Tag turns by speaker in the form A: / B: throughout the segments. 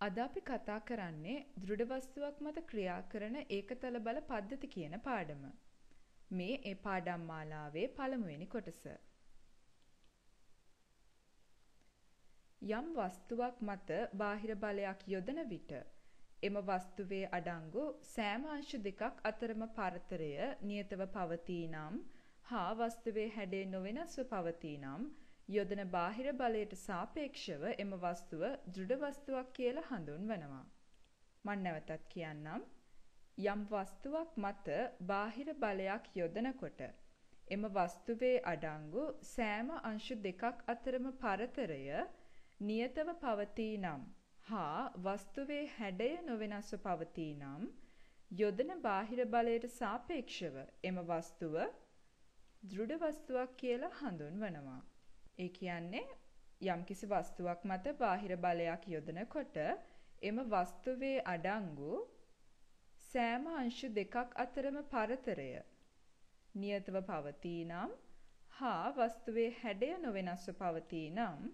A: අද අපි කතා කරන්නේ දෘඩ වස්තුවක් මත ක්‍රියා කරන ඒකතල බල පද්ධති කියන පාඩම. මේ ඒ පාඩම් මාලාවේ පළමුවෙනි කොටස. යම් වස්තුවක් මත බාහිර බලයක් යොදන විට එම වස්තුවේ අඩංගු සෑම අංශ දෙකක් අතරම පරතරය නියතව පවතී නම් හා වස්තුවේ හැඩය නොවෙනස්ව පවතී නම් යොදන බාහිර බලයට සාපේක්ෂව එම වස්තුව දෘඩ වස්තුවක් කියලා හඳුන්වනවා. මම නැවතත් කියන්නම්. යම් වස්තුවක් මත බාහිර බලයක් යොදනකොට එම වස්තුවේ අඩංගු සෑම අංශු දෙකක් අතරම පරතරය නියතව පවතී නම් හා වස්තුවේ හැඩය නොවෙනස්ව පවතී නම් යොදන බාහිර බලයට සාපේක්ෂව එම වස්තුව දෘඩ වස්තුවක් කියලා හඳුන්වනවා. ඒ කියන්නේ යම්කිසි වස්තුවක් මත බාහිර බලයක් යොදනකොට එම වස්තුවේ අඩංගු සෑම අංශ දෙකක් අතරම පරතරය නියතව පවතී නම් හා වස්තුවේ හැඩය නොවෙනස්ව පවතී නම්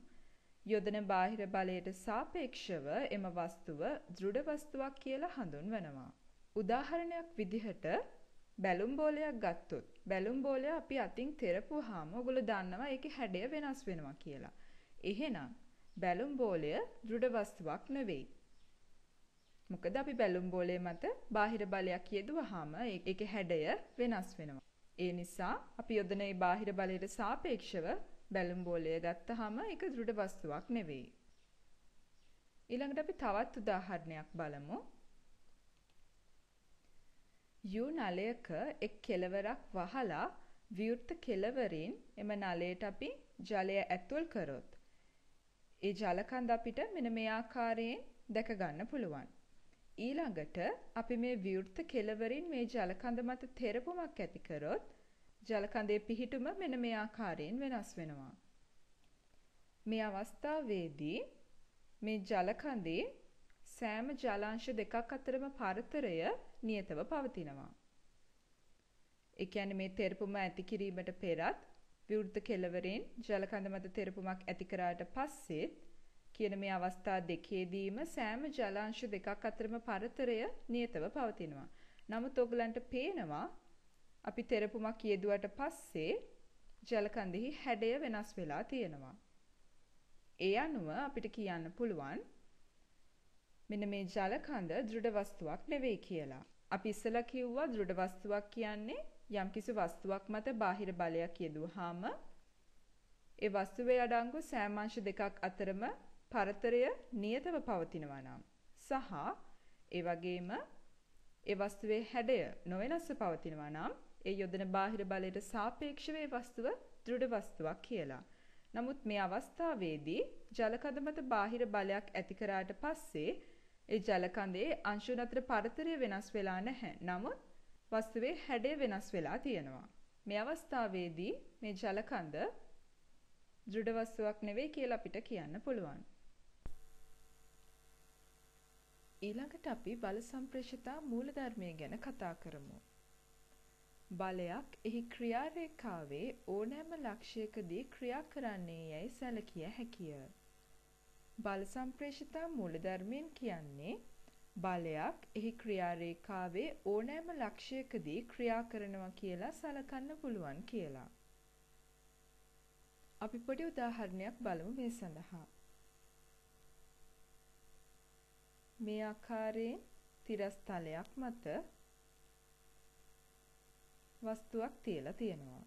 A: යොදන බාහිර බලයට සාපේක්ෂව එම වස්තුව දෘඩ වස්තුවක් කියලා හඳුන්වනවා. උදාහරණයක් විදිහට බැලුම් බෝලයක් ගත්තොත් බැලුම් බෝලය අපි අතින් තෙරපුවාම ඔයගොල්ලෝ දන්නවා ඒකේ හැඩය වෙනස් වෙනවා කියලා. එහෙනම් බැලුම් බෝලය දෘඩ වස්තුවක් නෙවෙයි. මොකද අපි බැලුම් බෝලය මත බාහිර බලයක් යෙදුවාම ඒකේ හැඩය වෙනස් වෙනවා. ඒ නිසා අපි යොදන මේ බාහිර බලයට සාපේක්ෂව බැලුම් බෝලය ගත්තාම ඒක දෘඩ වස්තුවක් නෙවෙයි. ඊළඟට අපි තවත් උදාහරණයක් බලමු. යු නලයක එක් කෙළවරක් වහලා විවෘත කෙළවරින් එම නලයට අපි ජලය ඇතුල් කරොත් ඒ ජල කඳ අපිට මෙන්න මේ ආකාරයෙන් දැක ගන්න පුළුවන්. ඊළඟට අපි මේ විවෘත කෙළවරින් මේ ජල කඳ මත තෙරපුමක් ඇති කරොත් ජල කඳේ පිහිටුම මෙන්න මේ ආකාරයෙන් වෙනස් වෙනවා. මේ අවස්ථාවේදී මේ ජල කඳේ සෑම ජලාංශ දෙකක් අතරම පරතරය නියතව පවතිනවා. ඒ කියන්නේ මේ තෙරපුම ඇති කිරීමට පෙරත් විවෘත කෙළවරෙන් ජල කඳ මත තෙරපුමක් ඇති කරාට පස්සෙත් කියන මේ අවස්ථා දෙකේදීම සෑම ජලාංශ දෙකක් අතරම පරතරය නියතව පවතිනවා. නමුත් ඔයගලන්ට පේනවා අපි තෙරපුමක් යෙදුවට පස්සේ ජල කඳෙහි හැඩය වෙනස් වෙලා තියෙනවා. ඒ අනුව අපිට කියන්න පුළුවන් මෙන්න මේ ජල කඳ දෘඩ වස්තුවක් නෙවෙයි කියලා. අපි ඉස්සලා කිව්වා දෘඩ වස්තුවක් කියන්නේ යම්කිසි වස්තුවක් මත බාහිර බලයක් යෙදුවාම ඒ වස්තුවේ අඩංගු සෑම අංශ දෙකක් අතරම පරතරය නියතව පවතිනවා නම් සහ ඒ වගේම ඒ වස්තුවේ හැඩය නොවෙනස්ව පවතිනවා නම් ඒ යොදන බාහිර බලයට සාපේක්ෂව ඒ වස්තුව දෘඩ වස්තුවක් කියලා. නමුත් මේ අවස්ථාවේදී ජලකඳ මත බාහිර බලයක් ඇති කරාට පස්සේ ඒ ජල කඳේ අංශුන් අතර පරතරය වෙනස් වෙලා නැහැ. නමුත් වස්තුවේ හැඩය වෙනස් වෙලා තියෙනවා. මේ අවස්ථාවේදී මේ ජල කඳ දෘඩ වස්තුවක් නෙවෙයි කියලා අපිට කියන්න පුළුවන්. ඊළඟට අපි බල සම්ප්‍රේෂිතා මූලධර්මය ගැන කතා කරමු. බලයක් එහි ක්‍රියාරේඛාවේ ඕනෑම ලක්ෂයකදී ක්‍රියා කරන්නේ යැයි සැලකිය හැකිය. බල සම්ප්‍රේෂිතා මූලධර්මයෙන් කියන්නේ බලයක් එහි ක්‍රියාරේඛාවේ ඕනෑම ලක්ෂයකදී ක්‍රියා කරනවා කියලා සලකන්න පුළුවන් කියලා. අපි පොඩි උදාහරණයක් බලමු මේ සඳහා. මේ ආකාරයෙන් තිරස්තලයක් මත වස්තුවක් තියලා තියෙනවා.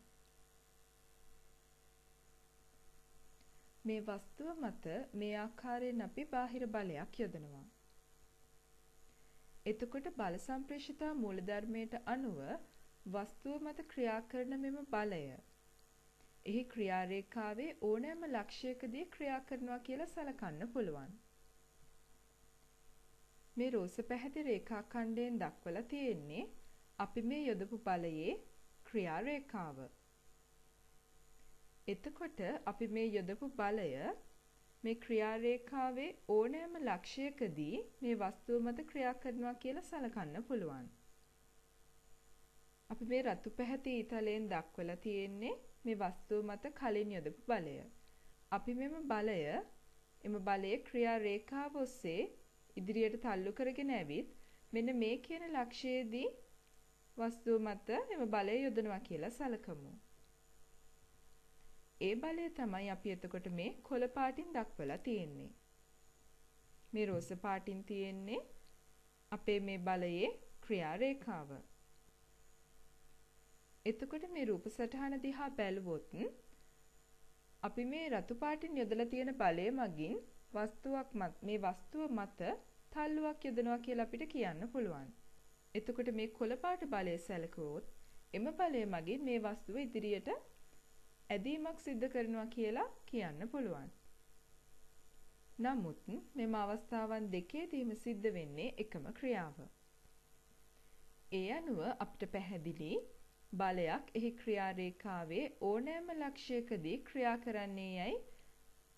A: මේ වස්තුව මත මේ ආකාරයෙන් අපි බාහිර බලයක් යොදනවා. එතකොට බල සම්ප්‍රේෂිතා මූලධර්මයට අනුව වස්තුව මත ක්‍රියා කරන මෙම බලය එහි ක්‍රියාරේඛාවේ ඕනෑම ලක්ෂයකදී ක්‍රියා කරනවා කියලා සලකන්න පුළුවන්. මේ රෝස පැහැති රේඛා ඛණ්ඩයෙන් දක්වලා තියෙන්නේ අපි මේ යොදපු බලයේ ක්‍රියාරේඛාව. එතකොට අපි මේ යොදපු බලය මේ ක්‍රියාරේඛාවේ ඕනෑම ලක්ෂයකදී මේ වස්තුව මත ක්‍රියා කරනවා කියලා සලකන්න පුළුවන්. අපි මේ රතු පැහැති ඊතලයෙන් දක්වලා තියෙන්නේ මේ වස්තුව මත කලින් යොදපු බලය. අපි මෙම බලය එම බලයේ ක්‍රියා රේඛාව ඔස්සේ ඉදිරියට තල්ලු කරගෙන ඇවිත් මෙන්න මේ කියන ලක්ෂයේදී වස්තුව මත එම බලය යොදනවා කියලා සලකමු. ඒ බලය තමයි අපි එතකොට මේ කොළ පාටින් දක්වලා තියෙන්නේ. මේ රෝස පාටින් තියෙන්නේ අපේ මේ බලයේ ක්‍රියා රේඛාව. එතකොට මේ රූප සටහන දිහා බැලුවොත් අපි මේ රතු පාටින් යොදලා තියෙන බලය මගින් වස්තුවක් මත මේ වස්තුව මත තල්ලුවක් යොදනවා කියලා අපිට කියන්න පුළුවන්. එතකොට මේ කොළ පාට බලය සැලකුවොත් එම බලය මගින් මේ වස්තුව ඉදිරියට ඇදීමක් සිද්ධ කරනවා කියලා කියන්න පුළුවන්. නමුත් මෙම අවස්ථාවන් දෙකේදීම සිද්ධ වෙන්නේ එකම ක්‍රියාව. ඒ අනුව අපිට පැහැදිලි බලයක් එහි ක්‍රියාරේඛාවේ ඕනෑම ලක්ෂයකදී ක්‍රියා කරන්නේ යයි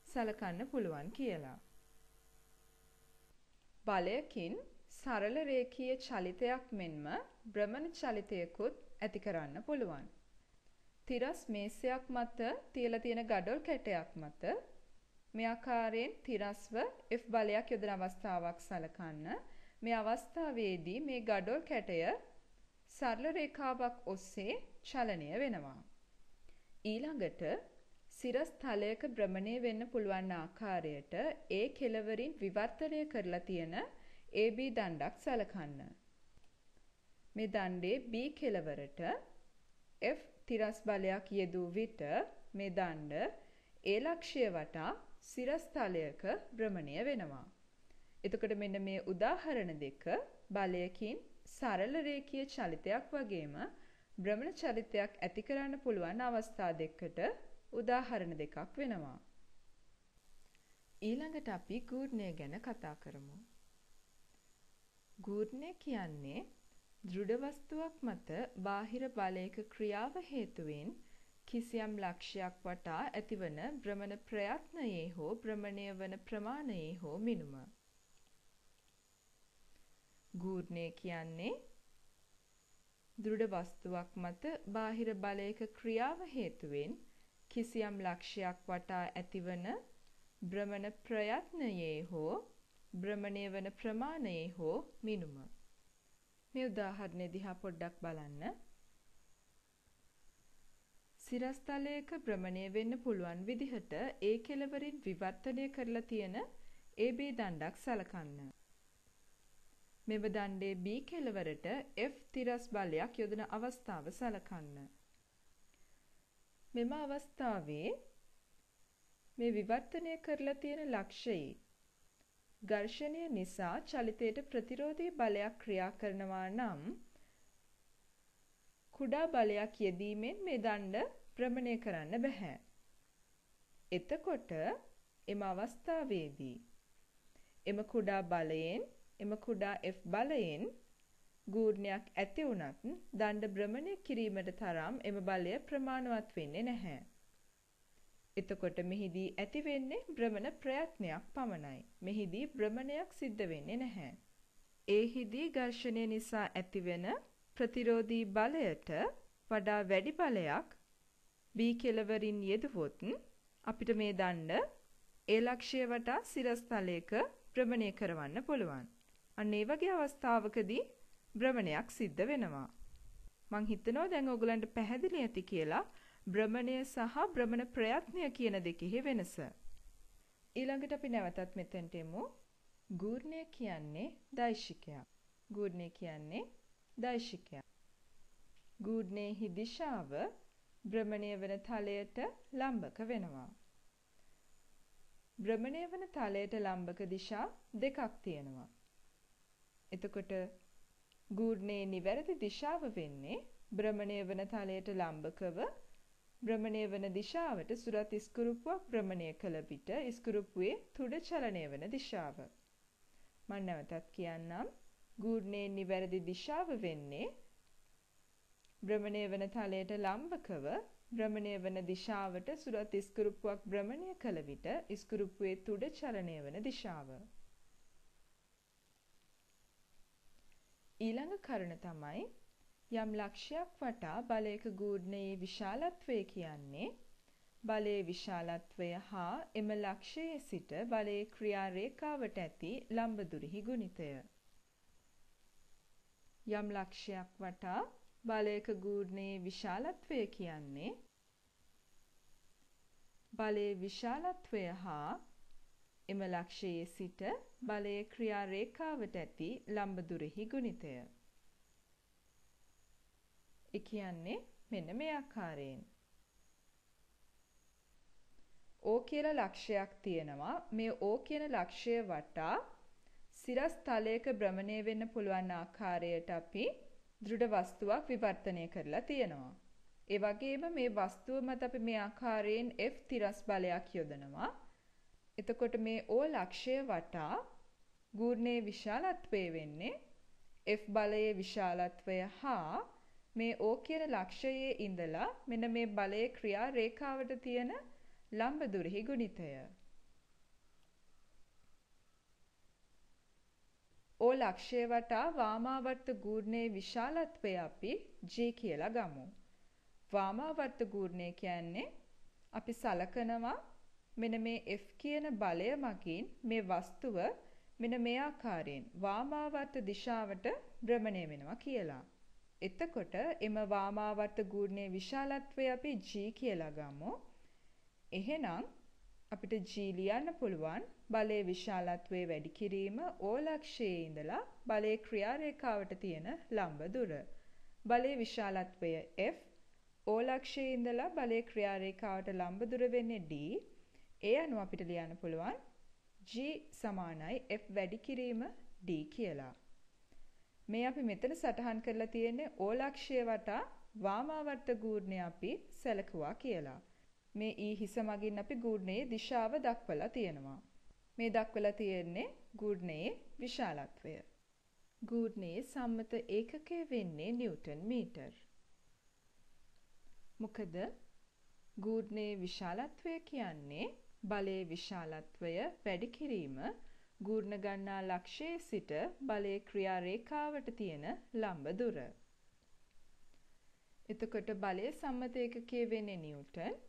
A: සලකන්න පුළුවන් කියලා. බලයකින් සරල රේඛීය චලිතයක් මෙන්ම භ්‍රමණ චලිතයකුත් ඇති කරන්න පුළුවන්. තිරස් මේසයක් මත තියලා තියෙන ගඩොල් කැටයක් මත මේ ආකාරයෙන් තිරස්ව F බලයක් යොදන අවස්ථාවක් සලකන්න. මේ අවස්ථාවේදී මේ ගඩොල් කැටය සරල රේඛාවක් ඔස්සේ චලනය වෙනවා. ඊළඟට සිරස් තලයක භ්‍රමණය වෙන්න පුළුවන් ආකාරයට ඒ කෙලවරින් විවර්තනය කරලා තියෙන AB දණ්ඩක් සලකන්න. මේ දණ්ඩේ B කෙලවරට F තිරස් බලයක් යෙදූ විට මේ දණ්ඩ ඒ ලක්ෂ්‍ය වටා සිරස් තලයක භ්‍රමණය වෙනවා. එතකොට මෙන්න මේ උදාහරණ දෙක බලයකින් සරල රේඛීය චලිතයක් වගේම භ්‍රමණ චලිතයක් ඇති කරන්න පුළුවන් අවස්ථා දෙකකට උදාහරණ දෙකක් වෙනවා. ඊළඟට අපි ගූර්ණය ගැන කතා කරමු. ගූර්ණය කියන්නේ දෘಢ වස්තුවක් මත බාහිර බලයක ක්‍රියාව හේතුවෙන් කිසියම් ලක්ෂයක් වටා ඇතිවන භ්‍රමණ ප්‍රයත්නයේ හෝ භ්‍රමණය වන ප්‍රමාණයේ හෝ මිනුම. ගූර්ණය කියන්නේ දෘಢ වස්තුවක් මත බාහිර බලයක ක්‍රියාව හේතුවෙන් කිසියම් ලක්ෂයක් වටා ඇතිවන භ්‍රමණ ප්‍රයත්නයේ හෝ භ්‍රමණය වන ප්‍රමාණයේ හෝ මිනුම. මේ උදාහරණය දිහා පොඩ්ඩක් බලන්න. සිරස්තලයක භ්‍රමණය වෙන්න පුළුවන් විදිහට ඒ කෙළවරින් විවර්තනය කරලා තියෙන AB දණ්ඩක් සලකන්න. මෙම දණ්ඩේ B කෙළවරට F තිරස් බලයක් යොදන අවස්ථාව සලකන්න. මෙම අවස්ථාවේ මේ විවර්තනය කරලා තියෙන ලක්ෂයේ ඝර්ෂණය නිසා චලිතයට ප්‍රතිරෝධී බලයක් ක්‍රියා කරනවා නම් කුඩා බලයක් යෙදීමෙන් මේ දණ්ඩ ප්‍රමණය කරන්න බෑ. එතකොට එම අවස්ථාවේදී එම කුඩා බලයෙන් එම කුඩා F බලයෙන් ගූර්ණයක් ඇති වුණත් දණ්ඩ භ්‍රමණය කිරීමට තරම් එම බලය ප්‍රමාණවත් වෙන්නේ නැහැ. එතකොට මෙහිදී ඇති වෙන්නේ භ්‍රමණ ප්‍රයත්නයක් පමණයි. මෙහිදී භ්‍රමණයක් සිද්ධ වෙන්නේ නැහැ. ඒහිදී ඝර්ෂණය නිසා ඇතිවෙන ප්‍රතිරෝධී බලයට වඩා වැඩි බලයක් B කෙළවරින් යෙදුවොත් අපිට මේ දණ්ඩ ඒ ලක්ෂ්‍ය වටා සිරස්තලයක භ්‍රමණය කරවන්න පුළුවන්. අන්න ඒ වගේ අවස්ථාවකදී භ්‍රමණයක් සිද්ධ වෙනවා. මං හිතනවා දැන් ඔයගලන්ට පැහැදිලි ඇති කියලා භ්‍රමණය සහ භ්‍රමණ ප්‍රයත්නය කියන දෙකෙහි වෙනස. ඊළඟට අපි නැවතත් මෙතෙන්ට එමු. ගූර්ණය කියන්නේ දෛශිකයක්. ගූර්ණය කියන්නේ දෛශිකයක්. ගූර්ණයේහි දිශාව භ්‍රමණය වන තලයට ලම්බක වෙනවා. භ්‍රමණය වන තලයට ලම්බක දිශා දෙකක් තියෙනවා. එතකොට ගූර්ණයේ නිවැරදි දිශාව වෙන්නේ භ්‍රමණය වන තලයට ලම්බකව භ්‍රමණය වන දිශාවට සුරත් ඉස්කුරුප්පුවක් භ්‍රමණය කළ විට ඉස්කුරුප්පුවේ තුඩ චලනය වන දිශාව. මම නැවතත් කියන්නම් ගූර්ණයේ නිවැරදි දිශාව වෙන්නේ භ්‍රමණය වන තලයට ලම්බකව භ්‍රමණය වන දිශාවට සුරත් ඉස්කුරුප්පුවක් භ්‍රමණය කළ විට ඉස්කුරුප්පුවේ තුඩ චලනය වන දිශාව. ඊළඟ කරුණ තමයි යම් ලක්ෂයක් වටා බලයක ගූර්ණයේ විශාලත්වය කියන්නේ බලයේ විශාලත්වය හා එම ලක්ෂයේ සිට බලයේ ක්‍රියා රේඛාවට ඇති ලම්බදුරෙහි ගුණිතය. යම් ලක්ෂයක් වටා බලයක ගූර්ණයේ විශාලත්වය කියන්නේ බලයේ විශාලත්වය හා එම ලක්ෂයේ සිට බලයේ ක්‍රියා රේඛාවට ඇති ලම්බදුරෙහි ගුණිතය. ඒ කියන්නේ මෙන්න මේ ආකාරයෙන්. O කියලා ලක්ෂයක් තියෙනවා. මේ O කියන ලක්ෂය වටා සිරස් තලයක භ්‍රමණය වෙන්න පුළුවන් ආකාරයට අපි දෘಢ වස්තුවක් විවර්තනය කරලා තියෙනවා. ඒ වගේම මේ වස්තුව මත අපි මේ ආකාරයෙන් F තිරස් බලයක් යොදනවා. එතකොට මේ O ලක්ෂය වටා ගූර්ණයේ විශාලත්වය වෙන්නේ F බලයේ විශාලත්වය හා මේ O කියන ලක්ෂයේ ඉඳලා මෙන්න මේ බලයේ ක්‍රියා රේඛාවට තියෙන ලම්බ දුරෙහි ගුණිතය. O ලක්ෂය වටා වාමාවර්ත ගූර්ණයේ විශාලත්වය අපි G කියලා ගමු. වාමාවර්ත ගූර්ණය කියන්නේ අපි සලකනවා මෙන්න මේ F කියන බලය මගින් මේ වස්තුව මෙන්න මේ ආකාරයෙන් වාමාවර්ත දිශාවට භ්‍රමණය වෙනවා කියලා. එතකොට එම වාමාවර්ත ගූර්ණයේ විශාලත්වය අපි g කියලා ගමු. එහෙනම් අපිට g ලියන්න පුළුවන් බලයේ විශාලත්වයේ වැඩි කිරීම O ලක්ෂයේ ඉඳලා බලයේ ක්‍රියාරේඛාවට තියෙන ලම්බ දුර. බලයේ විශාලත්වය f O ලක්ෂයේ ඉඳලා බලයේ ක්‍රියාරේඛාවට ලම්බ දුර වෙන්නේ d. ඒ අනුව අපිට ලියන්න පුළුවන් G සමානයි F වැඩි කිරීම D කියලා. මේ අපි මෙතන සටහන් කරලා තියෙන්නේ ඕලක්ෂය වටා වාමාවර්ත ගූර්ණය අපි සැලකුවා කියලා. මේ ඊ හිස මගින් අපි ගූර්ණයේ දිශාව දක්වලා තියෙනවා. මේ දක්වලා තියෙන්නේ ගූර්ණයේ විශාලත්වය. ගූර්ණයේ සම්මත ඒකකය වෙන්නේ නිව්ටන් මීටර්. මොකද ගූර්ණයේ විශාලත්වය කියන්නේ බලයේ විශාලත්වය වැඩි කිරීම ගූර්ණ ගන්නා ලක්ෂයේ සිට බලයේ ක්‍රියා රේඛාවට තියෙන ලම්බ දුර. එතකොට බලයේ සම්මත ඒකකයේ වෙන්නේ නිව්ටන්.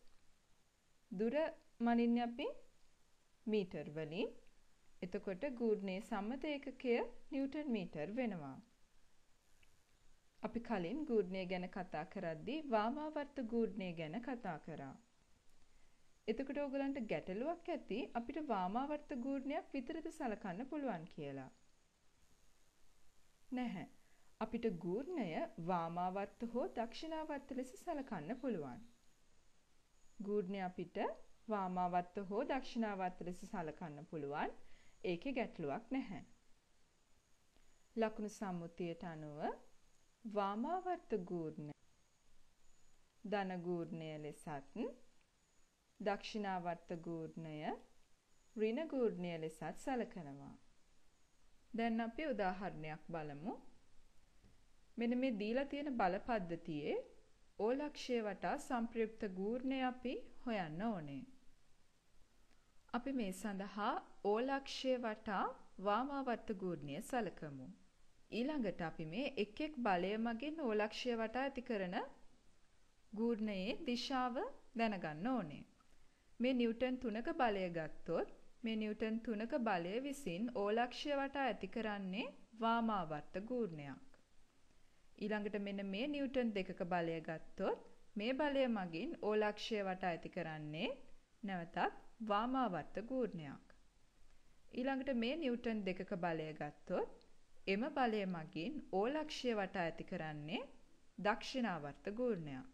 A: දුර මනින්නේ අපි මීටර් වලින්. එතකොට ගූර්ණයේ සම්මත ඒකකය නිව්ටන් මීටර් වෙනවා. අපි කලින් ගූර්ණය ගැන කතා කරද්දී වාමාවර්ත ගූර්ණය ගැන කතා කරා. එතකොට ඕගලන්ට ගැටලුවක් ඇති අපිට වාමාවර්ත ගූර්ණයක් විතරද සලකන්න පුළුවන් කියලා. නැහැ. අපිට ගූර්ණය වාමාවර්ත හෝ දක්ෂිනාවර්ත ලෙස සලකන්න පුළුවන්. ගූර්ණය අපිට වාමාවර්ත හෝ දක්ෂිනාවර්ත ලෙස සලකන්න පුළුවන්. ඒකේ ගැටලුවක් නැහැ. ලකුණු සම්මුතියට අනුව වාමාවර්ත ගූර්ණය ධන ගූර්ණය ලෙසත් දක්ෂිනාවර්ත ගූර්ණය ඍණ ගූර්ණය ලෙසත් සැලකනවා. දැන් අපි උදාහරණයක් බලමු. මෙන්න මේ දීලා තියෙන බල පද්ධතියේ ඕලක්ෂය වටා සංප්‍රයුක්ත ගූර්ණය අපි හොයන්න ඕනේ. අපි මේ සඳහා ඕලක්ෂය වටා වාමාවර්ත ගූර්ණය සලකමු. ඊළඟට අපි මේ එක් එක් බලය මගින් ඕලක්ෂය වටා ඇති කරන ගූර්ණයේ දිශාව දැනගන්න ඕනේ. මේ නිව්ටන් 3ක බලය ගත්තොත් මේ නිව්ටන් 3ක බලය විසින් ඕලක්ෂය වටා ඇති කරන්නේ වාමාවර්ත ගූර්ණයක්. ඊළඟට මෙන්න මේ නිව්ටන් 2ක බලය ගත්තොත් මේ බලය මගින් ඕලක්ෂය වටා ඇති කරන්නේ නැවතත් වාමාවර්ත ගූර්ණයක්. ඊළඟට මේ නිව්ටන් 2ක බලය ගත්තොත් එම බලය මගින් ඕලක්ෂය වටා ඇති කරන්නේ දක්ෂිනාවර්ත ගූර්ණයක්.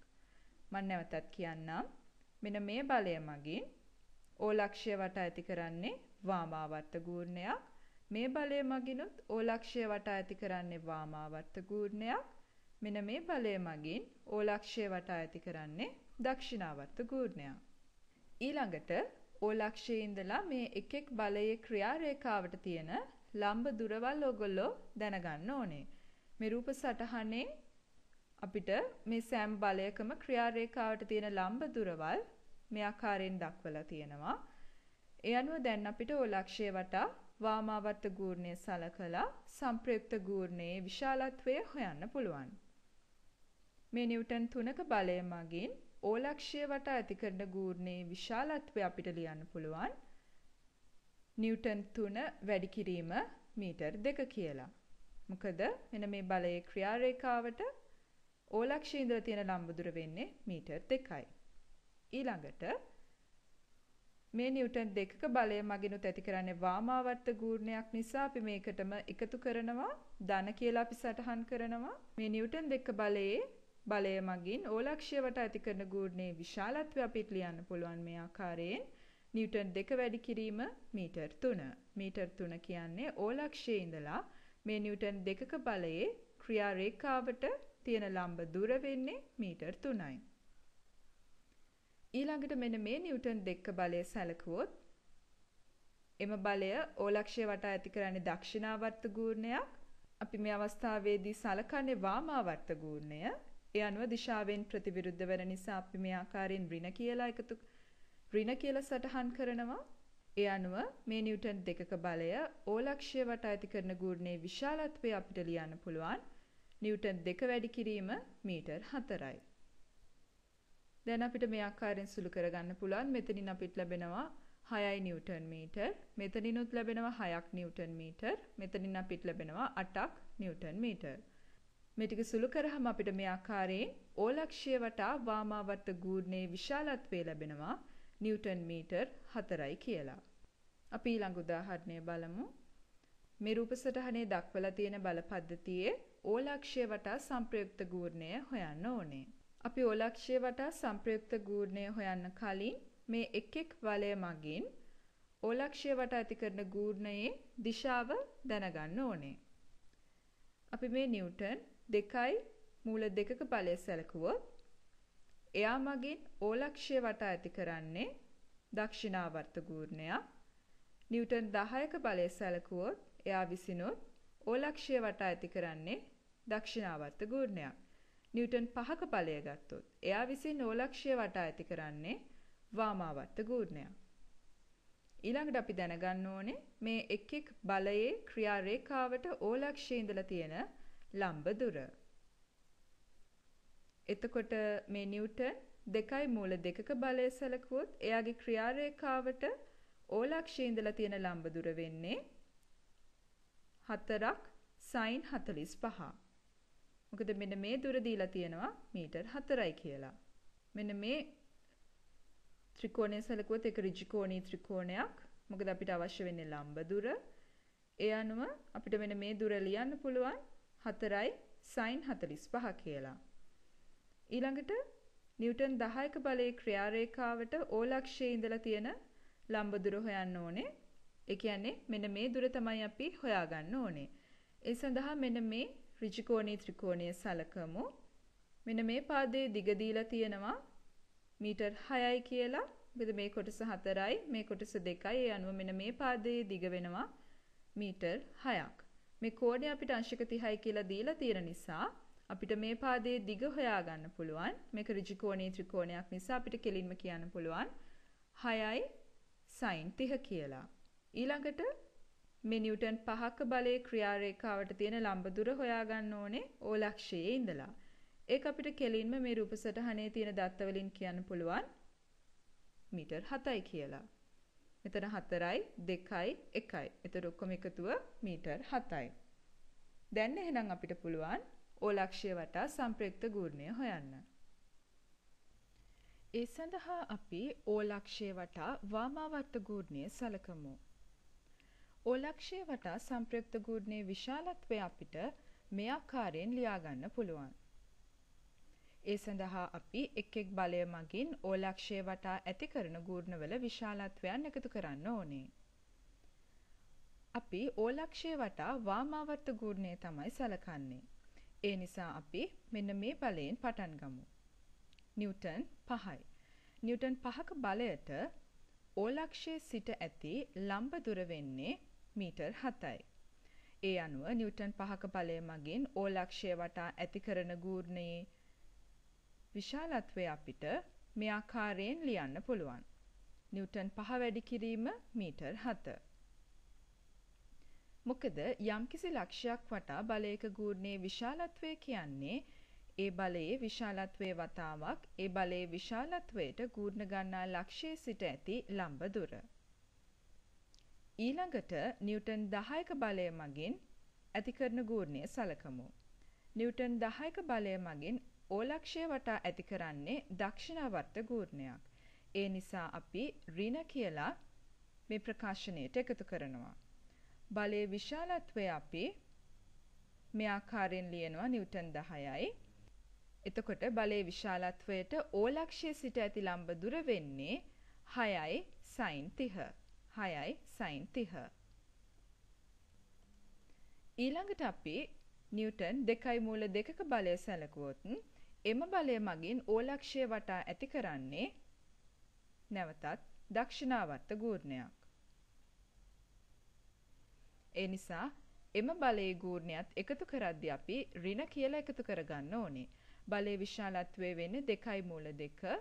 A: මම නැවතත් කියන්නම් මෙන්න මේ බලය මගින් ඕලක්ෂය වටා ඇති කරන්නේ වාමාවර්ත ගූර්ණයක්. මේ බලය මගිනුත් ඕලක්ෂය වටා ඇති කරන්නේ වාමාවර්ත ගූර්ණයක්. මෙන්න මේ බලය මගින් ඕලක්ෂය වටා ඇති කරන්නේ දක්ෂිනාවර්ත ගූර්ණයක්. ඊළඟට ඕලක්ෂයේ ඉඳලා මේ එක එක් බලයේ ක්‍රියා රේඛාවට තියෙන ලම්බ දුරවල් ඔයගොල්ලෝ දැනගන්න ඕනේ. මේ රූප සටහනේ අපිට මේ සෑම බලයකම ක්‍රියාරේඛාවට තියෙන ලම්බ දුරවල් මේ ආකාරයෙන් දක්වලා තියෙනවා. ඒ අනුව දැන් අපිට ඕලක්ෂය වටා වාමාවර්ත ගූර්ණය සලකලා සංප්‍රයුක්ත ගූර්ණයේ විශාලත්වය හොයන්න පුළුවන්. මේ නිව්ටන් 3ක බලය මගින් ඕලක්ෂය වටා ඇති කරන ගූර්ණයේ විශාලත්වය අපිට ලියන්න පුළුවන් නිව්ටන් 3 වැඩි කිරීම මීටර් 2 කියලා. මොකද මෙන්න මේ බලයේ ක්‍රියා රේඛාවට ඕලක්ෂයේ ඉඳලා තියෙන ලම්බ වෙන්නේ මීටර් 2යි. ඊළඟට මේ නිව්ටන් දෙකක බලය මගිනුත් ඇති කරන්නේ වාමාවර්ත ගූර්ණයක් නිසා අපි මේකටම එකතු කරනවා ධන කියලා අපි සටහන් කරනවා. මේ නිව්ටන් දෙක බලයේ බලය මගින් ඕලක්ෂය වට ඇති කරන ගූර්ණයේ විශාලත්වය අපිට ලියන්න පුළුවන් මේ ආකාරයෙන් නිව්ටන් දෙක වැඩි කිරීම මීටර් 3. මීටර් 3 කියන්නේ ඕලක්ෂයේ ඉඳලා මේ නිව්ටන් දෙකක බලයේ ක්‍රියා රේඛාවට තියෙන ලම්බ දුර වෙන්නේ මීටර් 3යි. ඊළඟට මෙන්න මේ නිව්ටන් දෙක බලය සැලකුවොත් එම බලය ඕලක්ෂය වටා ඇති කරන්නේ දක්ෂිනාවර්ත ගූර්ණයක්. අපි මේ අවස්ථාවේදී සලකන්නේ වාමාවර්ත ගූර්ණය. ඒ අනුව දිශාවෙන් ප්‍රතිවිරුද්ධ වෙන නිසා අපි මේ ආකාරයෙන් ඍණ කියලා එකතු ඍණ කියලා සටහන් කරනවා. ඒ අනුව මේ නිව්ටන් දෙකක බලය ඕලක්ෂය වට ඇති කරන ගුණයේ විශාලත්වය අපිට ලියන්න පුළුවන්. නිව්ටන් දෙක වැඩි කිරීම මීටර් 4යි. දැන් අපිට මේ ආකාරයෙන් සුළු කරගන්න පුළුවන්. මෙතනින් අපිට ලැබෙනවා 6යි නිව්ටන් මීටර්. මෙතනිනුත් ලැබෙනවා 6ක් නිව්ටන් මීටර්. මෙතනින් අපිට ලැබෙනවා 8ක් නිව්ටන් මීටර්. මේ ටික සුළු කරාම අපිට මේ ආකාරයෙන් ඕලක්ෂය වටා වාමාවර්ත ගූර්ණයේ විශාලත්වය ලැබෙනවා නිව්ටන් මීටර් 4යි කියලා. අපි ඊළඟ උදාහරණය බලමු. මේ රූප සටහනේ දක්වලා තියෙන බල පද්ධතියේ ඕලක්ෂය වටා සංප්‍රයුක්ත ගූර්ණය හොයන්න ඕනේ. අපි ඕලක්ෂය වටා සංප්‍රයුක්ත ගූර්ණය හොයන්න කලින් මේ එක් එක් වලය මගින් ඕලක්ෂය වටා ඇති කරන ගූර්ණයේ දිශාව දැනගන්න ඕනේ. අපි මේ නිව්ටන් දෙකයි මූල දෙකක බලය සැලකුවොත් එයා මගින් ඕලක්ෂය වටා ඇති කරන්නේ දක්ෂිනාවර්ත ගූර්ණයක්. නිව්ටන් 10ක බලය සැලකුවොත් එයා විසිනුත් ඕලක්ෂය වටා ඇති කරන්නේ දක්ෂිනාවර්ත ගූර්ණයක්. නිව්ටන් 5ක බලය ගත්තොත් එයා විසින් ඕලක්ෂය වටා ඇති කරන්නේ වාමාවර්ත ගූර්ණයක්. ඊළඟට අපි දැනගන්න ඕනේ මේ එක් එක් බලයේ ක්‍රියා රේඛාවට ඕලක්ෂයේ ඉඳලා තියෙන ලම්බ දුර. එතකොට මේ නිව්ටන් දෙකයි මූල දෙකක බලය සැලකුවොත් එයාගේ ක්‍රියාරේඛාවට ඕලක්ෂයේ ඉඳලා තියෙන ලම්බ දුර වෙන්නේ 4ක් sin 45. මොකද මෙන්න මේ දුර දීලා තියෙනවා මීටර් 4යි කියලා. මෙන්න මේ ත්‍රිකෝණය සැලකුවොත් ඒක ඍජුකෝණී ත්‍රිකෝණයක්. මොකද අපිට අවශ්‍ය වෙන්නේ ලම්බ දුර. ඒ අනුව අපිට මෙන්න මේ දුර ලියන්න පුළුවන් 4යි sin 45 කියලා. ඊළඟට නිව්ටන් 10ක බලයේ ක්‍රියාරේඛාවට ඕලක්ෂයේ ඉඳලා තියෙන ලම්බ දුර හොයන්න ඕනේ. ඒ කියන්නේ මෙන්න මේ දුර තමයි අපි හොයාගන්න ඕනේ. ඒ සඳහා මෙන්න මේ ඍජුකෝණී ත්‍රිකෝණය සලකමු. මෙන්න මේ පාදයේ දිග දීලා තියෙනවා මීටර් 6යි කියලා. මොකද මේ කොටස 4යි මේ කොටස 2යි. ඒ අනුව මෙන්න මේ පාදයේ දිග වෙනවා මීටර් 6ක්. මේ කෝණය අපිට අංශක 30යි කියලා දීලා තියෙන නිසා අපිට මේ පාදයේ දිග හොයාගන්න පුළුවන්. මේක ඍජුකෝණී ත්‍රිකෝණයක් නිසා අපිට කෙලින්ම කියන්න පුළුවන් 6යි sin 30 කියලා. ඊළඟට මේ නිව්ටන් පහක බලයේ ක්‍රියාරේඛාවට තියෙන ලම්බ දුර හොයාගන්න ඕනේ ඕලක්ෂයේ ඉඳලා. ඒක අපිට කෙලින්ම මේ රූප සටහනේ තියෙන දත්ත වලින් කියන්න පුළුවන් මීටර් 7යි කියලා. මෙතන 4යි 2යි 1යි. එතකොට ඔක්කොම එකතුව මීටර් 7යි. දැන් එහෙනම් අපිට පුළුවන් ඕලක්ෂය වටා සංප්‍රයුක්ත ගූර්ණය හොයන්න. ඒ සඳහා අපි ඕලක්ෂය වටා වාමාවර්ත ගූර්ණය සලකමු. ඕලක්ෂය වටා සංප්‍රයුක්ත ගූර්ණයේ විශාලත්වය අපිට මේ ආකාරයෙන් ලියා ගන්න පුළුවන්. ඒ සඳහා අපි එක් එක් බලය මගින් ඕලක්ෂය වටා ඇති කරන ගූර්ණවල විශාලත්වයන් එකතු කරන්න ඕනේ. අපි ඕලක්ෂය වටා වාමාවර්ත ගූර්ණය තමයි සලකන්නේ. ඒ නිසා අපි මෙන්න මේ බලයෙන් පටන් ගමු. නිව්ටන් 5යි. නිව්ටන් 5ක බලයට ඕලක්ෂයේ සිට ඇති ලම්බ දුර වෙන්නේ මීටර් 7යි. ඒ අනුව නිව්ටන් 5ක බලය මගින් ඕලක්ෂය වටා ඇති කරන ගූර්ණයේ විශාලත්වය අපිට මේ ආකාරයෙන් ලියන්න පුළුවන්. නිව්ටන් පහ වැඩි කිරීම මීටර් 7. මොකද යම්කිසි ලක්ෂයක් වටා බලයක ගූර්ණයේ විශාලත්වය කියන්නේ ඒ බලයේ විශාලත්වයේ වතාවක් ඒ බලයේ විශාලත්වයට ගූර්ණ ගන්නා ලක්ෂයේ සිට ඇති ලම්බ දුර. ඊළඟට නිව්ටන් 10ක බලය මගින් ඇති කරන ගූර්ණය සලකමු. නිව්ටන් 10ක බලය මගින් ඕලක්ෂය වටා ඇති කරන්නේ දක්ෂිණාවර්ත ගූර්ණයක්. ඒ නිසා අපි ඍණ කියලා මේ ප්‍රකාශනයට එකතු කරනවා. බලයේ විශාලත්වය අපි මේ ආකාරයෙන් ලියනවා නිව්ටන් 10යි. එතකොට බලයේ විශාලත්වයට ඕලක්ෂයේ සිට ඇති ලම්බ දුර වෙන්නේ 6යි sin 30. 6යි sin 30. ඊළඟට අපි නිව්ටන් 2යි මූල 2ක බලය සැලකුවොත් එම බලය මගින් ඕලක්ෂය වටා ඇති කරන්නේ නැවතත් දක්ෂිනාවර්ත ගූර්ණයක්. ඒ නිසා එම බලයේ ගූර්ණයත් එකතු කරද්දී අපි ඍණ කියලා එකතු කරගන්න ඕනේ. බලයේ විශාලත්වය වෙන්නේ 2යි මූල 2.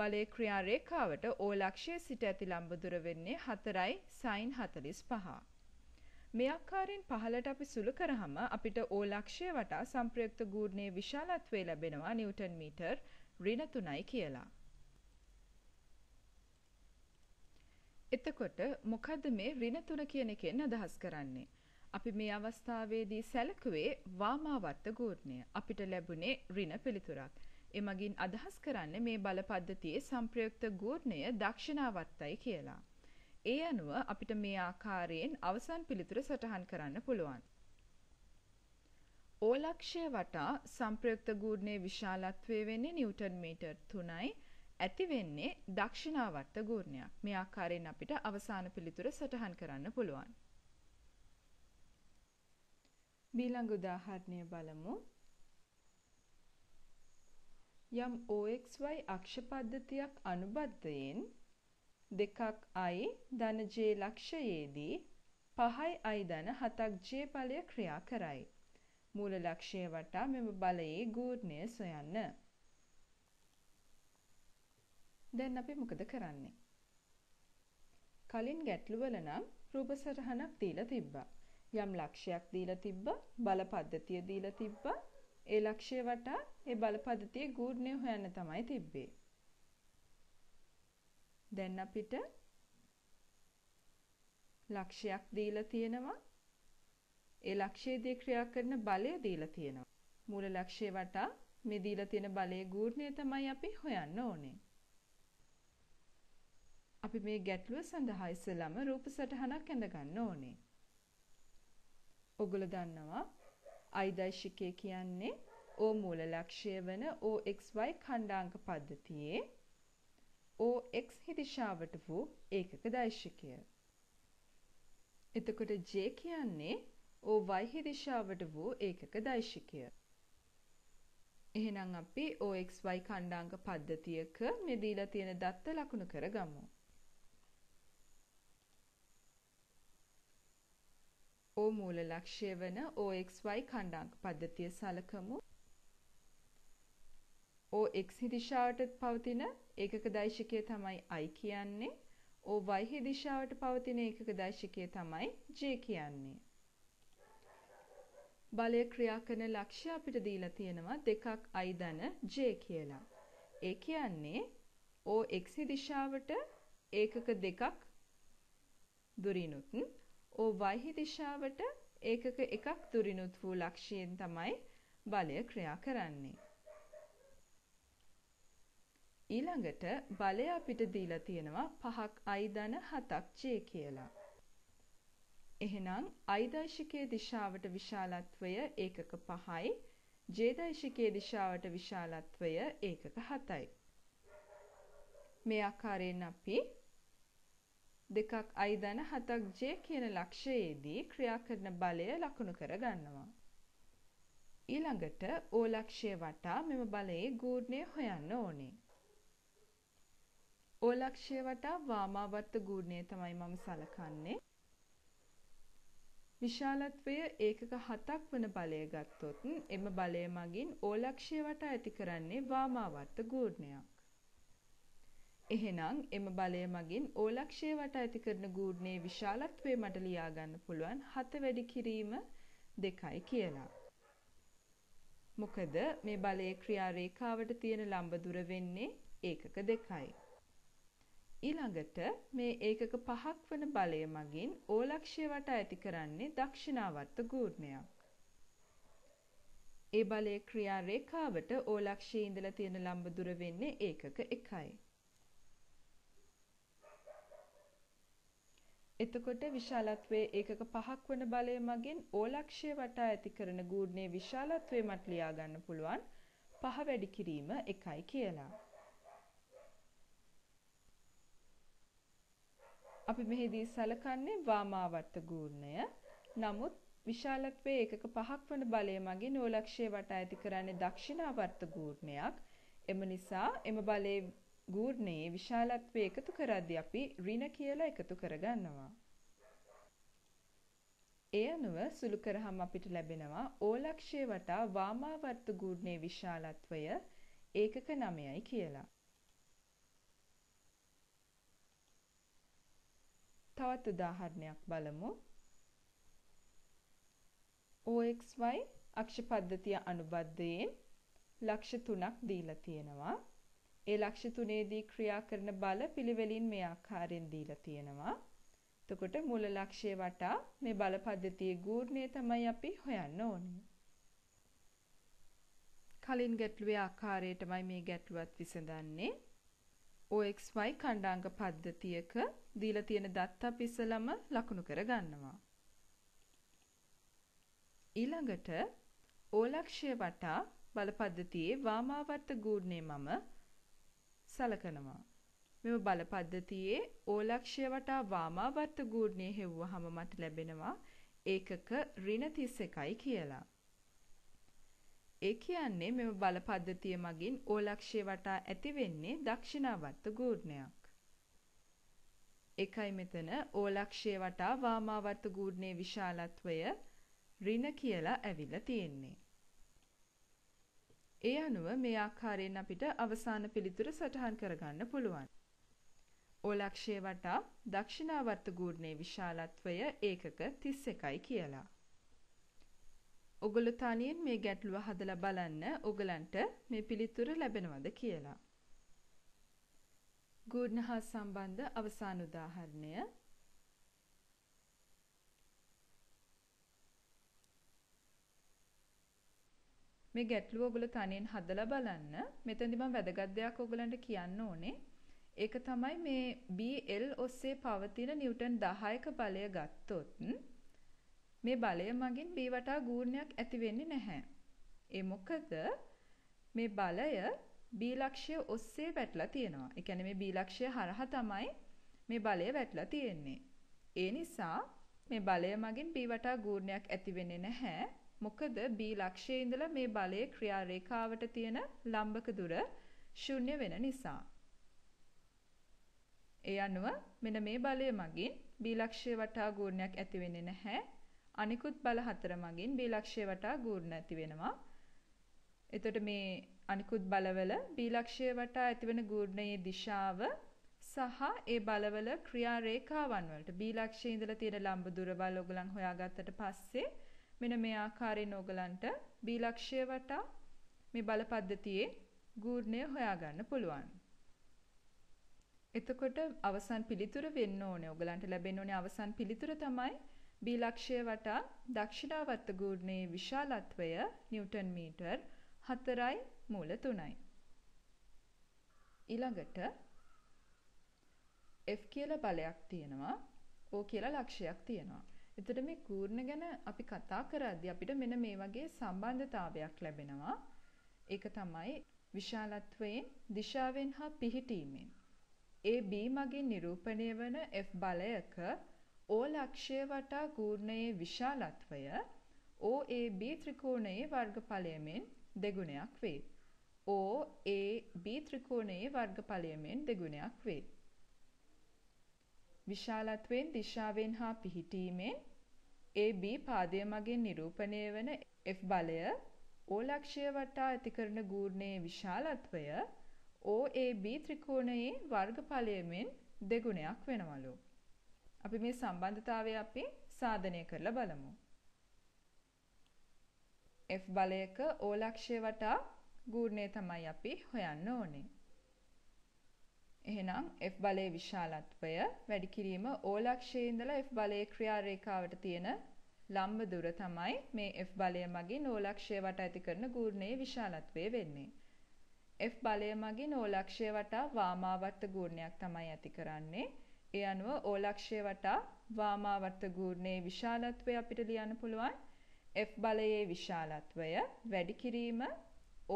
A: බලයේ ක්‍රියා රේඛාවට O ලක්ෂයේ සිට ඇති ලම්බ දුර වෙන්නේ 4යි sin 45. මේ ආකාරයෙන් පහළට අපි සුළු කරාම අපිට O ලක්ෂය වටා සංප්‍රයුක්ත ගූර්ණයේ විශාලත්වය ලැබෙනවා නිව්ටන් මීටර් ඍණ 3යි කියලා. එතකොට මොකද්ද මේ ඍණ 3 කියන එකෙන් අදහස් කරන්නේ? අපි මේ අවස්ථාවේදී සැලකුවේ වාමාවර්ත ගූර්ණය. අපිට ලැබුණේ ඍණ පිළිතුරක්. එමගින් අදහස් කරන්නේ මේ බල පද්ධතියේ සංප්‍රයුක්ත ගූර්ණය දක්ෂිනාවර්තයි කියලා. ඒ අනුව අපිට මේ ආකාරයෙන් අවසන් පිළිතුර සටහන් කරන්න පුළුවන්. ඕලක්ෂය වටා සංප්‍රයුක්ත ගූර්ණයේ විශාලත්වය වෙන්නේ නිව්ටන් මීටර් 3යි. ඇති වෙන්නේ දක්ෂිනාවර්ත ගූර්ණයක්. මේ ආකාරයෙන් අපිට අවසාන පිළිතුර සටහන් කරන්න පුළුවන්. ඊළඟ උදාහරණය බලමු. යම් OXY අක්ෂ පද්ධතියක් අනුබද්ධයෙන් දෙකක් i ධන j ලක්ෂයේදී 5යි i ධන 7ක් j බලය ක්‍රියා කරයි. මූල ලක්ෂය වටා මෙම බලයේ ගූර්ණය සොයන්න. දැන් අපි මොකද කරන්නේ? කලින් ගැටලුවල නම් රූප සටහනක් දීලා තිබ්බා. යම් ලක්ෂයක් දීලා තිබ්බා, බල පද්ධතිය දීලා තිබ්බා. ඒ ලක්ෂය වටා ඒ බල පද්ධතියේ ගූර්ණය හොයන්න තමයි තිබ්බේ. දැන් අපිට ලක්ෂයක් දීලා තියෙනවා. ඒ ලක්ෂයේදී ක්‍රියා කරන බලය දීලා තියෙනවා. මූල ලක්ෂය වටා මේ දීලා තියෙන බලයේ ගූර්ණය තමයි අපි හොයන්න ඕනේ. අපි මේ ගැටලුව සඳහා ඉස්සෙල්ලාම රූප සටහනක් ඇඳ ගන්න ඕනේ. ඔගොල්ලෝ දන්නවා අයිදෛශිකය කියන්නේ O මූල ලක්ෂ්‍ය වන OXY khණ්ඩාංක පද්ධතියේ OX හිදිශාවට වූ ඒකක දෛශිකය. එතකොට J කියන්නේ OY හිදිශාවට වූ ඒකක දෛශිකය. එහෙනම් අපි OXY khණ්ඩාංක පද්ධතියක මේ දීලා තියෙන දත්ත ලකුණු කරගමු. O මූල ලක්ෂ්‍ය වන OXY ඛණ්ඩාංක පද්ධතිය සලකමු. OX දිශාවට පවතින ඒකක දෛශිකය තමයි I කියන්නේ. OY දිශාවට පවතින ඒකක දෛශිකය තමයි J කියන්නේ. බලය ක්‍රියා කරන ලක්ෂ්‍ය අපිට දීලා තියෙනවා දෙකක් I ධන J කියලා. ඒ කියන්නේ OX දිශාවට ඒකක දෙකක් දුරිනුත් OY දිශාවට ඒකක එකක් දුරිනුත් වූ ලක්ෂයෙන් තමයි බලය ක්‍රියා කරන්නේ. ඊළඟට බලය අපිට දීලා තියෙනවා 5ක් i ධන 7ක් j කියලා. එහෙනම් i දෛශිකයේ දිශාවට විශාලත්වය ඒකක 5යි j දෛශිකයේ දිශාවට විශාලත්වය ඒකක 7යි. මේ ආකාරයෙන් අපි දෙකක් i ධන 7ක් j කියන ලක්ෂයේදී ක්‍රියා කරන බලය ලකුණු කර ගන්නවා. ඊළඟට O ලක්ෂය වටා මෙම බලයේ ගූර්ණය හොයන්න ඕනේ. O ලක්ෂය වටා වාමාවර්ත ගූර්ණය තමයි මම සලකන්නේ. විශාලත්වය ඒකක 7ක් වන බලය ගත්තොත් එම බලය මගින් O ලක්ෂය වටා ඇති කරන්නේ වාමාවර්ත ගූර්ණයක්. එහෙනම් එම බලය මගින් ඕලක්ෂය වට ඇති කරන ගූර්ණයේ විශාලත්වය මට ලියා ගන්න පුළුවන් 7 වැඩි කිරීම 2යි කියලා. මොකද මේ බලයේ ක්‍රියා රේඛාවට තියෙන ලම්බ දුර වෙන්නේ ඒකක දෙකයි. ඊළඟට මේ ඒකක පහක් වන බලය මගින් ඕලක්ෂය වටා ඇති කරන්නේ දක්ෂිනාවර්ත ගූර්ණයක්. ඒ බලයේ ක්‍රියා රේඛාවට ඕලක්ෂයේ ඉඳලා තියෙන ලම්බ දුර වෙන්නේ ඒකක 1යි. එතකොට විශාලත්වයේ ඒකක පහක් වන බලය මගින් ඕලක්ෂය වටා ඇති කරන ගූර්ණයේ විශාලත්වය මට ලියා ගන්න පුළුවන් පහ වැඩි කිරීම 1යි කියලා. අපි මෙහිදී සලකන්නේ වාමාවර්ත ගූර්ණය. නමුත් විශාලත්වයේ ඒකක පහක් වන බලය මගින් ඕලක්ෂය වටා ඇති කරන්නේ දක්ෂිනාවර්ත ගූර්ණයක්. එම නිසා එම බලයේ ගූර්ණයේ විශාලත්වය එකතු කරද්දී අපි ඍණ කියලා එකතු කරගන්නවා. ඒ අනුව සුළු කරාම අපිට ලැබෙනවා ඕලක්ෂය වටා වාමාවර්ත ගූර්ණයේ විශාලත්වය ඒකක 9යි කියලා. තවත් උදාහරණයක් බලමු. OXY අක්ෂ පද්ධතිය අනුබද්ධයෙන් ලක්ෂ 3ක් දීලා තියෙනවා. ඒ ලක්ෂ්‍ය තුනේදී ක්‍රියා කරන බල පිළිවෙලින් මේ ආකාරයෙන් දීලා තියෙනවා. එතකොට මූල ලක්ෂ්‍ය වටා මේ බල පද්ධතියේ ගූර්ණය තමයි අපි හොයන්න ඕනේ. කලින් ගැටලුවේ ආකාරයටමයි මේ ගැටලුවත් විසඳන්නේ. OXY ඛණ්ඩාංග පද්ධතියක දීලා තියෙන දත්ත අපි ඉස්සලම ලකුණු කර ගන්නවා. ඊළඟට ඕලක්ෂය වටා බල පද්ධතියේ වාමාවර්ත ගූර්ණය මම සලකනවා. මෙම බල පද්ධතියේ ඕලක්ෂය වටා වාමාවර්ත ගූර්ණය හෙව්වහම මට ලැබෙනවා ඒකක ඍණ 31යි කියලා. ඒ කියන්නේ මෙම බල පද්ධතිය මගින් ඕලක්ෂය වටා ඇති වෙන්නේ දක්ෂිනාවර්ත ගූර්ණයක්. එකයි මෙතන ඕලක්ෂය වටා වාමාවර්ත ගූර්ණයේ විශාලත්වය ඍණ කියලා ඇවිල්ලා තියෙන්නේ. ඒ අනුව මේ ආකාරයෙන් අපිට අවසාන පිළිතුර සටහන් කරගන්න පුළුවන්. ඕලක්ෂය වටා දක්ෂිනාවර්ත ගූර්ණයේ විශාලත්වය ඒකක 31යි කියලා. ඔගොල්ලෝ තනියෙන් මේ ගැටලුව හදලා බලන්න ඔගලන්ට මේ පිළිතුර ලැබෙනවද කියලා. ගූර්ණ හා සම්බන්ධ අවසාන උදාහරණය මේ ගැටලුව ඔයගොල්ලෝ තනියෙන් හදලා බලන්න. මෙතනදි මම වැදගත් දෙයක් ඔයගලන්ට කියන්න ඕනේ. ඒක තමයි මේ BL ඔස්සේ පවතින නිව්ටන් 10ක බලය ගත්තොත් මේ බලය මගින් B වටා ගූර්ණයක් ඇති වෙන්නේ නැහැ. ඒ මොකද මේ බලය B ලක්ෂ්‍ය ඔස්සේ වැටලා තියෙනවා. ඒ කියන්නේ මේ B ලක්ෂ්‍ය හරහා තමයි මේ බලය වැටලා තියෙන්නේ. ඒ නිසා මේ බලය මගින් B වටා ගූර්ණයක් ඇති වෙන්නේ නැහැ. මොකද B ලක්ෂයේ ඉඳලා මේ බලයේ ක්‍රියා රේඛාවට තියෙන ලම්බක දුර ශුන්‍ය වෙන නිසා. ඒ අනුව මෙන්න මේ බලය මගින් B ලක්ෂයේ වටා ගූර්ණයක් ඇති වෙන්නේ නැහැ. අනිකුත් බල හතර මගින් B ලක්ෂයේ වටා ගූර්ණ ඇති වෙනවා. එතකොට මේ අනිකුත් බලවල B ලක්ෂයේ වටා ඇතිවන ගූර්ණයේ දිශාව සහ ඒ බලවල ක්‍රියා රේඛාවන් වලට B ලක්ෂයේ ඉඳලා තියෙන ලම්බ දුර බල ඔයගලන් හොයාගත්තට පස්සේ මෙන්න මේ ආකාරයෙන් ඕගලන්ට B ලක්ෂ්‍ය වටා මේ බල පද්ධතියේ ගූර්ණය හොයාගන්න පුළුවන්. එතකොට අවසන් පිළිතුර වෙන්න ඕනේ. ඔයගලන්ට ලැබෙන්න ඕනේ අවසන් පිළිතුර තමයි B ලක්ෂ්‍ය වටා දක්ෂිණාවර්ත ගූර්ණයේ විශාලත්වය නිව්ටන් මීටර් 4යි මූල 3යි. ඊළඟට F කියලා බලයක් තියෙනවා. O කියලා ලක්ෂයක් තියෙනවා. එතකොට මේ කූර්ණ ගැන අපි කතා කරද්දී අපිට මෙන්න මේ වගේ සම්බන්ධතාවයක් ලැබෙනවා. ඒක තමයි විශාලත්වයෙන් දිශාවෙන් හා පිහිටීමෙන්. ඒ B මගින් නිරූපණය වන F බලයක O ලක්ෂය වටා කූර්ණයේ විශාලත්වය OAB ත්‍රිකෝණයේ වර්ගඵලයමෙන් දෙගුණයක් වේ. OAB ත්‍රිකෝණයේ වර්ගඵලයමෙන් දෙගුණයක් වේ. විශාලත්වයෙන් දිශාවෙන් හා පිහිටීමෙන් AB පාදය මගින් නිරූපණය වන F බලය O ලක්ෂය වටා ඇති කරන ගූර්ණයේ විශාලත්වය OAB ත්‍රිකෝණයේ වර්ගඵලයෙන් දෙගුණයක් වෙනවලු. අපි මේ සම්බන්ධතාවය අපි සාධනය කරලා බලමු. F බලයක O ලක්ෂය වටා ගූර්ණය තමයි අපි හොයන්න ඕනේ. එහෙනම් F බලයේ විශාලත්වය වැඩි කිරීම O ලක්ෂයේ ඉඳලා F බලයේ ක්‍රියා රේඛාවට තියෙන ලම්බ දුර තමයි මේ F බලය මගින් O ලක්ෂය වට ඇති කරන ගූර්ණයේ විශාලත්වය වෙන්නේ. F බලය මගින් O ලක්ෂය වටා වාමාවර්ත ගූර්ණයක් තමයි ඇති කරන්නේ. ඒ අනුව O ලක්ෂය වටා වාමාවර්ත ගූර්ණයේ විශාලත්වය අපිට ලියන්න පුළුවන් F බලයේ විශාලත්වය වැඩි කිරීම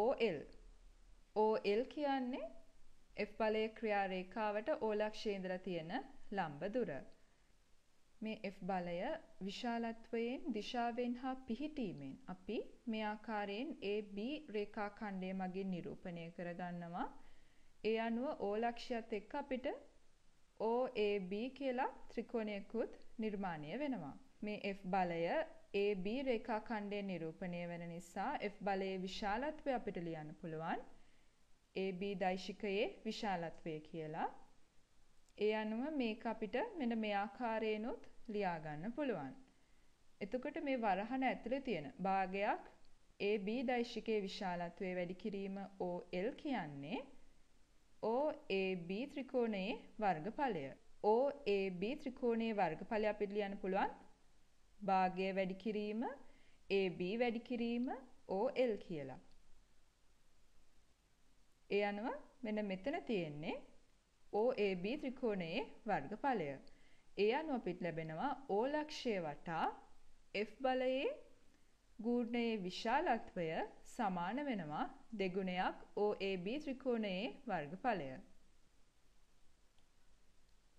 A: OL. OL කියන්නේ F බලයේ ක්‍රියා රේඛාවට O ලක්ෂයේ ඉඳලා තියෙන ලම්බ දුර. මේ F බලය විශාලත්වයෙන් දිශාවෙන් හා පිහිටීමෙන් අපි මේ ආකාරයෙන් AB රේඛා ඛණ්ඩය මගින් නිරූපණය කරගන්නවා. ඒ අනුව O ලක්ෂයත් එක්ක අපිට OAB කියලා ත්‍රිකෝණයකුත් නිර්මාණය වෙනවා. මේ F බලය AB රේඛා ඛණ්ඩයේ නිරූපණය වෙන නිසා F බලයේ විශාලත්වය අපිට ලියන්න පුළුවන් AB දෛශිකයේ විශාලත්වය කියලා. ඒ අනුව මේක අපිට මෙන්න මේ ආකාරයෙන්ුත් ලියා ගන්න පුළුවන්. එතකොට මේ වරහන ඇතුලේ තියෙන භාගයක් AB දෛශිකයේ විශාලත්වය වැඩි කිරීම OL කියන්නේ OAB ත්‍රිකෝණයේ වර්ගඵලය. OAB ත්‍රිකෝණයේ වර්ගඵලය අපිට ලියන්න පුළුවන් භාගය වැඩි කිරීම AB වැඩි කිරීම OL කියලා. ඒ අනුව මෙන්න මෙතන තියෙන්නේ OAB ත්‍රිකෝණයේ වර්ගඵලය. ඒ අනුව අපිට ලැබෙනවා O ලක්ෂය වටා F බලයේ ගූර්ණයේ විශාලත්වය සමාන වෙනවා දෙගුණයක් OAB ත්‍රිකෝණයේ වර්ගඵලය.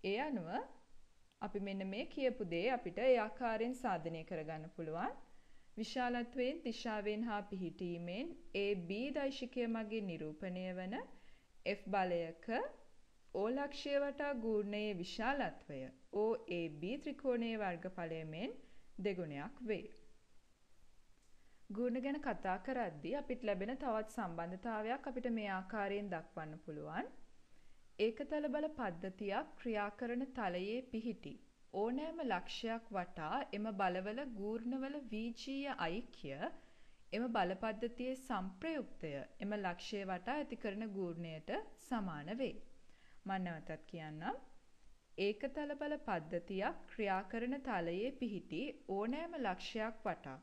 A: ඒ අනුව අපි මෙන්න මේ කියපු දේ අපිට ඒ ආකාරයෙන් සාධනය කරගන්න පුළුවන්. විශාලත්වයෙන් දිශාවෙන් හා පිහිටීමෙන් AB දෛශිකය මගින් නිරූපණය වන F බලයක O ලක්ෂය වටා ගූර්ණයේ විශාලත්වය OAB ත්‍රිකෝණයේ වර්ගඵලය මෙන් දෙගුණයක් වේ. ගුණ ගැන කතා කරද්දී අපිට ලැබෙන තවත් සම්බන්ධතාවයක් අපිට මේ ආකාරයෙන් දක්වන්න පුළුවන්. ඒකතල බල පද්ධතියක් ක්‍රියා කරන තලයේ පිහිටි ඕනෑම ලක්ෂයක් වටා එම බලවල ගූර්ණවල වීජීය ඓක්‍ය එම බල පද්ධතියේ සංප්‍රයුක්තය එම ලක්ෂය වටා ඇති කරන ගූර්ණයට සමාන වේ. මම නැවතත් කියන්නම්. ඒකතල බල පද්ධතියක් ක්‍රියා කරන තලයේ පිහිටි ඕනෑම ලක්ෂයක් වටා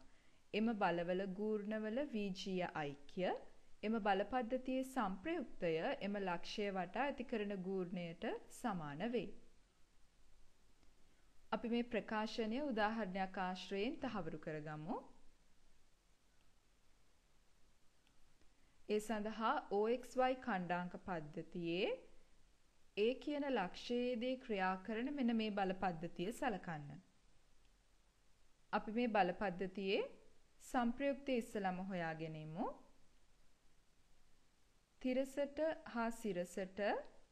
A: එම බලවල ගූර්ණවල වීජීය ඓක්‍ය එම බල පද්ධතියේ සංප්‍රයුක්තය එම ලක්ෂය වටා ඇති කරන ගූර්ණයට සමාන වේ. අපි මේ ප්‍රකාශනය උදාහරණයක් ආශ්‍රයෙන් තහවුරු කරගමු. ඒ සඳහා OXY කණ්ඩාංක පද්ධතියේ A කියන ලක්ෂයේදී ක්‍රියා කරන මෙන්න මේ බල පද්ධතිය සලකන්න. අපි මේ බල පද්ධතියේ සංප්‍රයුක්තය ඉස්සලම හොයාගෙන ඉමු. තිරසට හා සිරසට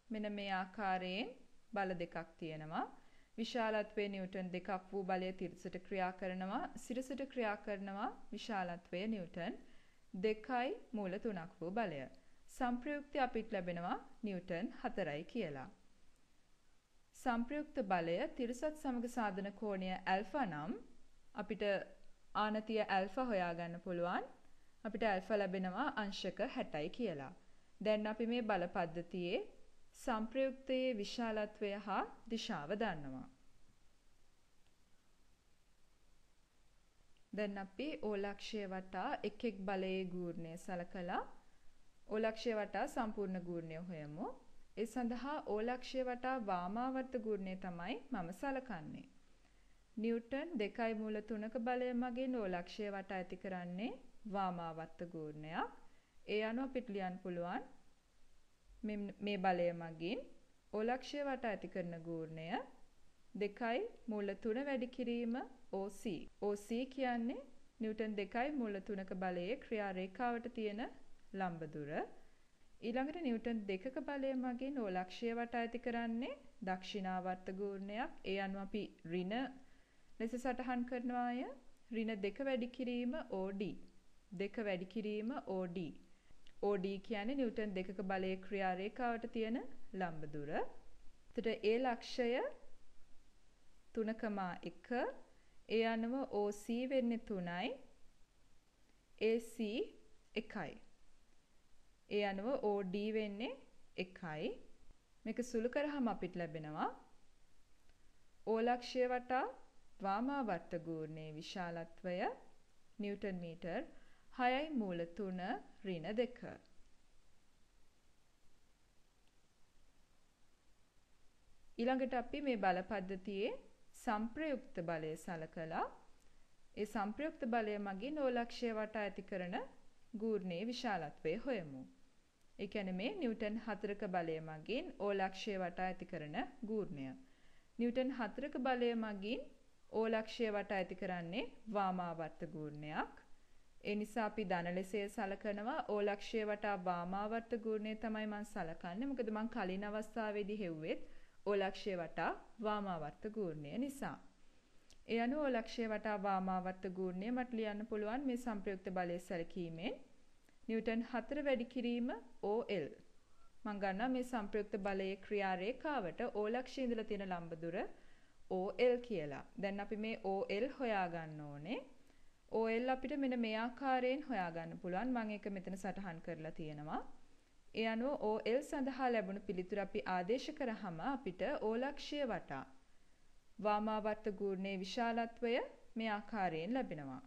A: මෙන්න මේ ආකාරයෙන් බල දෙකක් තියෙනවා. විශාලත්වයේ නිව්ටන් දෙකක් වූ බලය තිරසට ක්‍රියා කරනවා. සිරසට ක්‍රියා කරනවා විශාලත්වයේ නිව්ටන් දෙකයි මූල තුනක් වූ බලය. සංප්‍රයුක්තය අපිට ලැබෙනවා නිව්ටන් 4යි කියලා. සංප්‍රයුක්ත බලය තිරසත් සමග සාධන කෝණය ඇල්ෆා නම් අපිට ආනතිය ඇල්ෆා හොයාගන්න පුළුවන්. අපිට ඇල්ෆා ලැබෙනවා අංශක 60යි කියලා. දැන් අපි මේ බල පද්ධතියේ සංප්‍රයුක්තයේ විශාලත්වය හා දිශාව දන්නවා. දැන් අපි ඕලක්ෂය වටා එක් එක් බලයේ ගූර්ණය සලකලා ඕලක්ෂය වටා සම්පූර්ණ ගූර්ණය හොයමු. ඒ සඳහා ඕලක්ෂය වටා වාමාවර්ත ගූර්ණය තමයි මම සලකන්නේ. නිව්ටන් 2 මූල 3ක බලය මගින් ඕලක්ෂය වට ඇති කරන්නේ වාමාවර්ත ගූර්ණයක්. ඒ අනුව අපිට ලියන්න පුළුවන් මේ බලය මගින් ඕලක්ෂය වට ඇති කරන ගූර්ණය 2 මූල 3 වැඩි කිරීම OC. OC කියන්නේ නිව්ටන් 2 මූල 3ක බලයේ ක්‍රියා රේඛාවට තියෙන ලම්බ දුර. ඊළඟට නිව්ටන් 2ක බලය මගින් ඕලක්ෂය වට ඇති කරන්නේ දක්ෂිනාවර්ත ගූර්ණයක්. ඒ අනුව අපි ඍණ ලෙස සටහන් කරනවාය ඍණ දෙක වැඩි කිරීම OD දෙක වැඩි කිරීම OD OD කියන්නේ නිව්ටන් දෙකක බලයේ ක්‍රියා රේඛාවට තියෙන ලම්බ දුර. එතකොට ඒ ලක්ෂය 3.1 ඒ අනුව OC වෙන්නේ 3යි. AC එකයි. ඒ අනුව OD වෙන්නේ එකයි. මේක සුළු කරාම අපිට ලැබෙනවා ඕලක්ෂය වටා වාමාවර්ත ගූර්ණයේ විශාලත්වය නිව්ටන් මීටර් 6යි මූල 3 ඍණ 2. ඊළඟට අපි මේ බල පද්ධතියේ සංප්‍රයුක්ත බලය සලකලා ඒ සංප්‍රයුක්ත බලය මගින් ඕලක්ෂය වටා ඇති කරන ගූර්ණයේ විශාලත්වය හොයමු. ඒ කියන්නේ මේ නිව්ටන් 4ක බලය මගින් ඕලක්ෂය වටා ඇති කරන ගූර්ණය. නිව්ටන් 4ක බලය මගින් ඕලක්ෂය වටා ඇති කරන්නේ වාමාවර්ත ගූර්ණයක්. ඒ නිසා අපි ධන ලෙසය සලකනවා ඕලක්ෂය වටා වාමාවර්ත ගූර්ණය තමයි මම සලකන්නේ. මොකද මම කලින් අවස්ථාවේදී හෙව්වෙත් ඕලක්ෂය වටා වාමාවර්ත ගූර්ණය නිසා. ඒ අනුව ඕලක්ෂය වටා වාමාවර්ත ගූර්ණය මට ලියන්න පුළුවන් මේ සංප්‍රයුක්ත බලය සැලකීමෙන් නිව්ටන් 4 වැඩි කිරීම OL. මම ගන්නවා මේ සංප්‍රයුක්ත බලයේ ක්‍රියා රේඛාවට ඕලක්ෂයේ ඉඳලා තියෙන ලම්බ දුර OL කියලා. දැන් අපි මේ OL හොයාගන්න ඕනේ. OL අපිට මෙන්න මේ ආකාරයෙන් හොයාගන්න පුළුවන්. මම ඒක මෙතන සටහන් කරලා තියෙනවා. ඒ අනුව OL සඳහා ලැබුණු පිළිතුර අපි ආදේශ කරාම අපිට ඕලක්ෂය වටා වාමාවර්ත ගූර්ණයේ විශාලත්වය මේ ආකාරයෙන් ලැබෙනවා.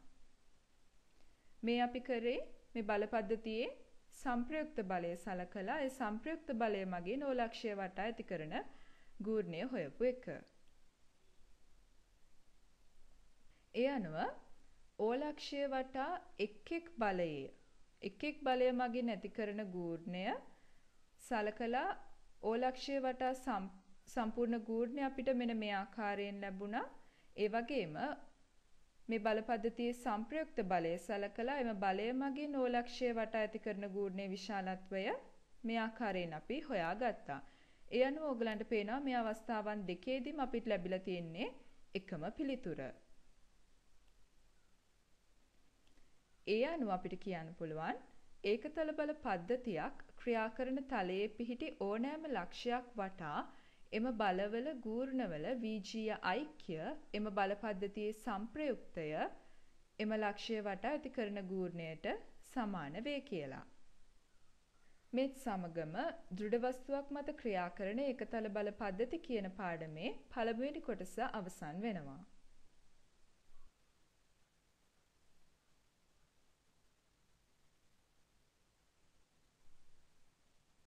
A: මේ අපි කරේ මේ බල පද්ධතියේ සංප්‍රයුක්ත බලය සලකලා ඒ සංප්‍රයුක්ත බලය මගින් ඕලක්ෂය වටා ඇති කරන ගූර්ණය හොයපු එක. ඒ අනුව ඕලක්ෂය වටා එක් එක් බලයේ එක් එක් බලය මගින් ඇති කරන ගූර්ණය සලකලා ඕලක්ෂය වටා සම්පූර්ණ ගූර්ණය අපිට මෙන්න මේ ආකාරයෙන් ලැබුණා. ඒ වගේම මේ බල පද්ධතියේ සංප්‍රයුක්ත බලය සලකලා එම බලය මගින් ඕලක්ෂය වටා ඇති කරන ගූර්ණයේ විශාලත්වය මේ ආකාරයෙන් අපි හොයාගත්තා. ඒ අනුව ඕගලන්ට පේනවා මේ අවස්ථාවන් දෙකේදීම අපිට ලැබිලා තියෙන්නේ එකම පිළිතුර. ඒ අනුව අපිට කියන්න පුළුවන් ඒකතල බල පද්ධතියක් ක්‍රියා කරන තලයේ පිහිටි ඕනෑම ලක්ෂයක් වටා එම බලවල ගූර්ණවල වීජීය ඓක්‍ය එම බල පද්ධතියේ සංප්‍රයුක්තය එම ලක්ෂය වටා ඇති කරන ගූර්ණයට සමාන වේ කියලා. මේත් සමගම දෘಢ වස්තුවක් මත ක්‍රියා කරන ඒකතල බල පද්ධති කියන පාඩමේ පළමුවෙනි කොටස අවසන් වෙනවා.